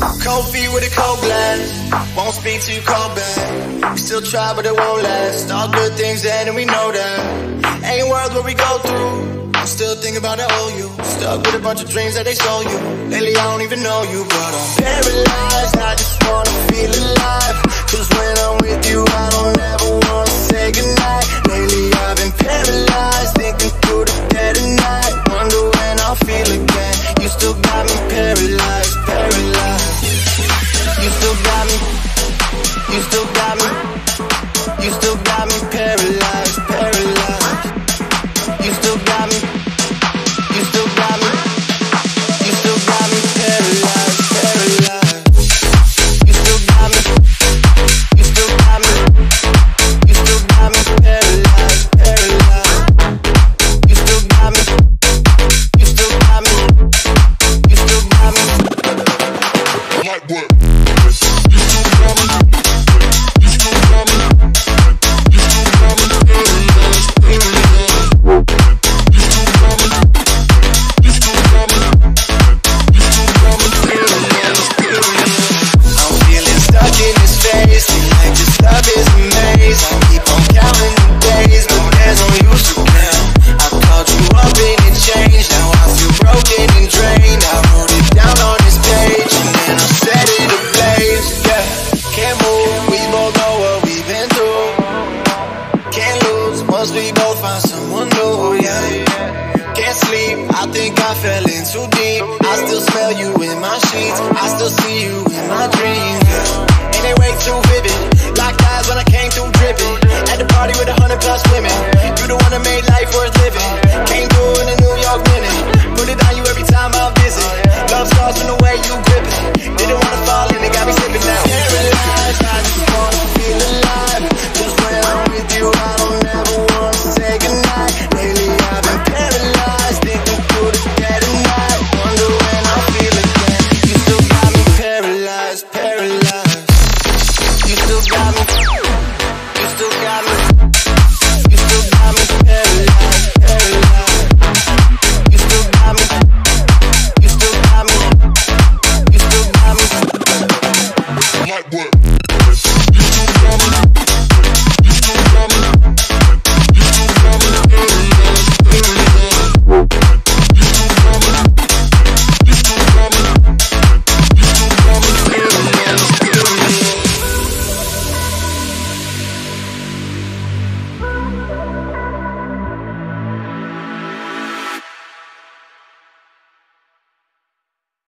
Cold feet with a cold glass. Won't speak to you, call back. We still try, but it won't last. All good things end, and we know that. Ain't world what we go through. I'm still thinking about I owe you. Stuck with a bunch of dreams that they stole you. Lately, I don't even know you, but I'm paralyzed. I just wanna feel alive. Cause when I'm with you, I don't ever wanna say goodnight. Lately, I've been paralyzed. Thinking through the dead of night. Wonder when I'll feel again. You still got me paralyzed. We both find someone new. Yeah, can't sleep. I think I fell in too deep. I still smell you in my sheets. I still see you in my dreams. got me. You still got me. You still got me paralyzed, paralyzed. You still got me. You still got me. You still got me. Like what?